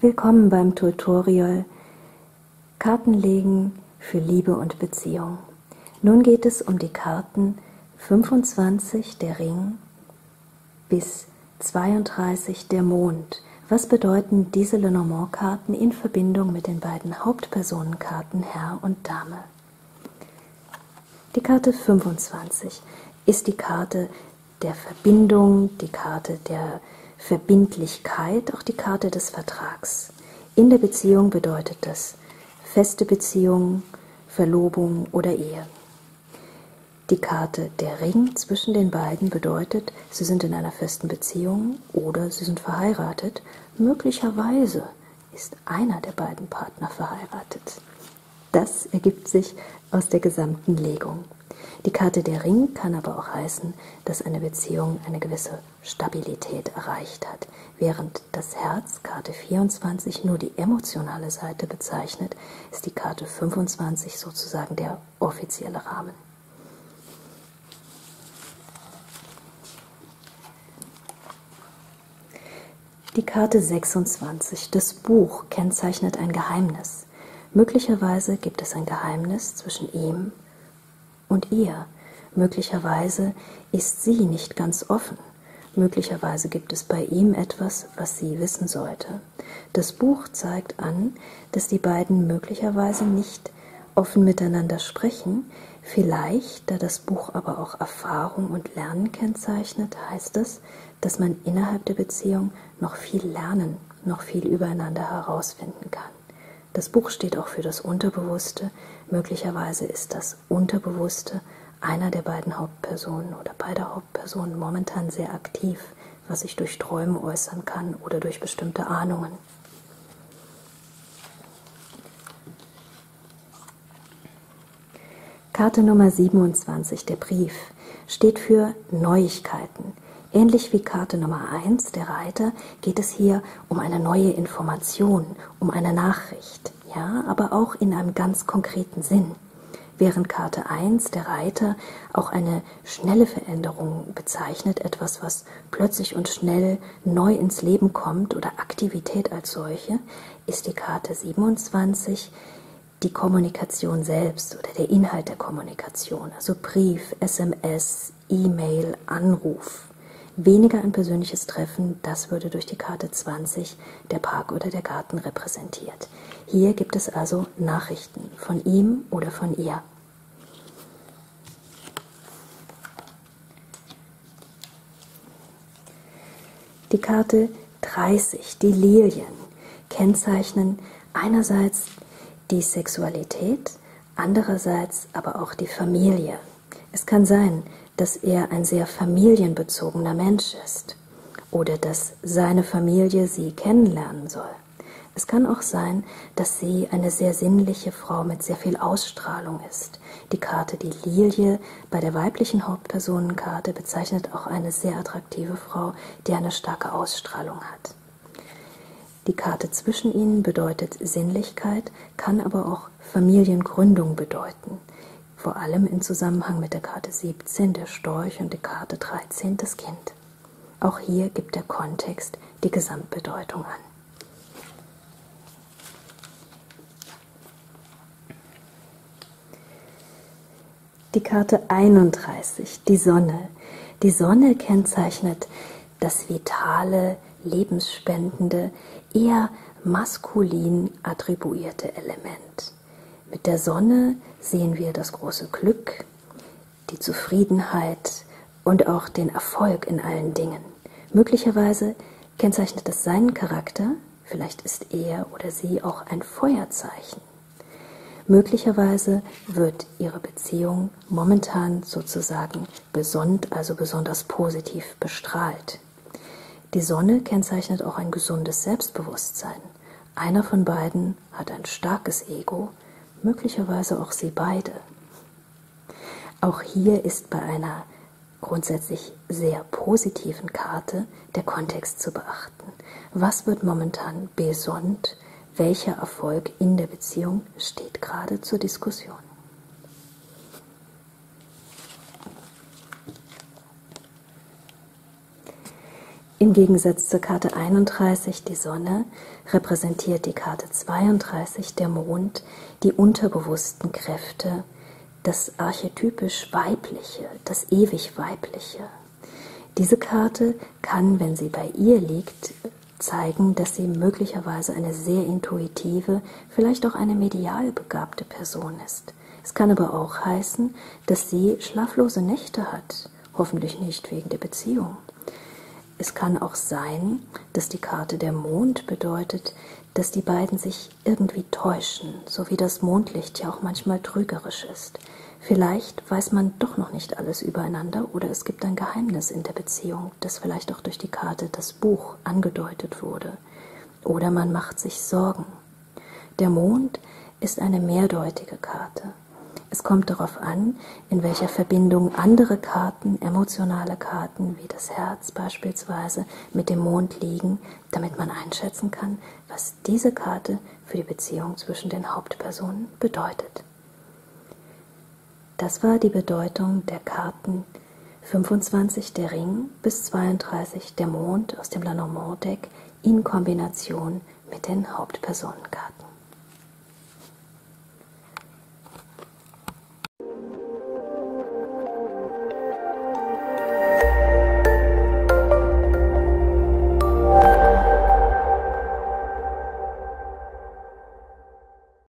Willkommen beim Tutorial Kartenlegen für Liebe und Beziehung. Nun geht es um die Karten 25 der Ring bis 32 der Mond. Was bedeuten diese Lenormand-Karten in Verbindung mit den beiden Hauptpersonenkarten Herr und Dame? Die Karte 25 ist die Karte der Verbindung, die Karte der Verbindlichkeit, auch die Karte des Vertrags. In der Beziehung bedeutet das feste Beziehung, Verlobung oder Ehe. Die Karte der Ring zwischen den beiden bedeutet, sie sind in einer festen Beziehung oder sie sind verheiratet. Möglicherweise ist einer der beiden Partner verheiratet. Das ergibt sich aus der gesamten Legung. Die Karte der Ring kann aber auch heißen, dass eine Beziehung eine gewisse Stabilität erreicht hat, während das Herz, Karte 24, nur die emotionale Seite bezeichnet, ist die Karte 25 sozusagen der offizielle Rahmen. Die Karte 26, das Buch, kennzeichnet ein Geheimnis. Möglicherweise gibt es ein Geheimnis zwischen ihm und ihr. Möglicherweise ist sie nicht ganz offen. Möglicherweise gibt es bei ihm etwas, was sie wissen sollte. Das Buch zeigt an, dass die beiden möglicherweise nicht offen miteinander sprechen. Vielleicht, da das Buch aber auch Erfahrung und Lernen kennzeichnet, heißt es, dass man innerhalb der Beziehung noch viel lernen, noch viel übereinander herausfinden kann. Das Buch steht auch für das Unterbewusste. Möglicherweise ist das Unterbewusste einer der beiden Hauptpersonen oder beider Hauptpersonen momentan sehr aktiv, was sich durch Träume äußern kann oder durch bestimmte Ahnungen. Karte Nummer 27, der Brief, steht für Neuigkeiten. Ähnlich wie Karte Nummer 1, der Reiter, geht es hier um eine neue Information, um eine Nachricht, ja, aber auch in einem ganz konkreten Sinn. Während Karte 1, der Reiter, auch eine schnelle Veränderung bezeichnet, etwas, was plötzlich und schnell neu ins Leben kommt oder Aktivität als solche, ist die Karte 27 die Kommunikation selbst oder der Inhalt der Kommunikation, also Brief, SMS, E-Mail, Anruf. Weniger ein persönliches Treffen, das würde durch die Karte 20 der Park oder der Garten repräsentiert. Hier gibt es also Nachrichten von ihm oder von ihr. Die Karte 30, die Lilien, kennzeichnen einerseits die Sexualität, andererseits aber auch die Familie. Es kann sein, dass er ein sehr familienbezogener Mensch ist oder dass seine Familie sie kennenlernen soll. Es kann auch sein, dass sie eine sehr sinnliche Frau mit sehr viel Ausstrahlung ist. Die Karte die Lilie bei der weiblichen Hauptpersonenkarte bezeichnet auch eine sehr attraktive Frau, die eine starke Ausstrahlung hat. Die Karte zwischen ihnen bedeutet Sinnlichkeit, kann aber auch Familiengründung bedeuten vor allem in Zusammenhang mit der Karte 17 der Storch und der Karte 13 das Kind. Auch hier gibt der Kontext die Gesamtbedeutung an. Die Karte 31, die Sonne. Die Sonne kennzeichnet das vitale, lebensspendende, eher maskulin attribuierte Element. Mit der Sonne sehen wir das große Glück, die Zufriedenheit und auch den Erfolg in allen Dingen. Möglicherweise kennzeichnet es seinen Charakter, vielleicht ist er oder sie auch ein Feuerzeichen. Möglicherweise wird ihre Beziehung momentan sozusagen besond, also besonders positiv bestrahlt. Die Sonne kennzeichnet auch ein gesundes Selbstbewusstsein. Einer von beiden hat ein starkes Ego, möglicherweise auch Sie beide. Auch hier ist bei einer grundsätzlich sehr positiven Karte der Kontext zu beachten. Was wird momentan besond? Welcher Erfolg in der Beziehung steht gerade zur Diskussion? Im Gegensatz zur Karte 31, die Sonne, repräsentiert die Karte 32, der Mond, die unterbewussten Kräfte, das archetypisch Weibliche, das ewig Weibliche. Diese Karte kann, wenn sie bei ihr liegt, zeigen, dass sie möglicherweise eine sehr intuitive, vielleicht auch eine medial begabte Person ist. Es kann aber auch heißen, dass sie schlaflose Nächte hat, hoffentlich nicht wegen der Beziehung. Es kann auch sein, dass die Karte der Mond bedeutet, dass die beiden sich irgendwie täuschen, so wie das Mondlicht ja auch manchmal trügerisch ist. Vielleicht weiß man doch noch nicht alles übereinander oder es gibt ein Geheimnis in der Beziehung, das vielleicht auch durch die Karte das Buch angedeutet wurde. Oder man macht sich Sorgen. Der Mond ist eine mehrdeutige Karte. Es kommt darauf an, in welcher Verbindung andere Karten, emotionale Karten wie das Herz beispielsweise, mit dem Mond liegen, damit man einschätzen kann, was diese Karte für die Beziehung zwischen den Hauptpersonen bedeutet. Das war die Bedeutung der Karten 25 der Ring bis 32 der Mond aus dem Lenormand-Deck in Kombination mit den Hauptpersonenkarten.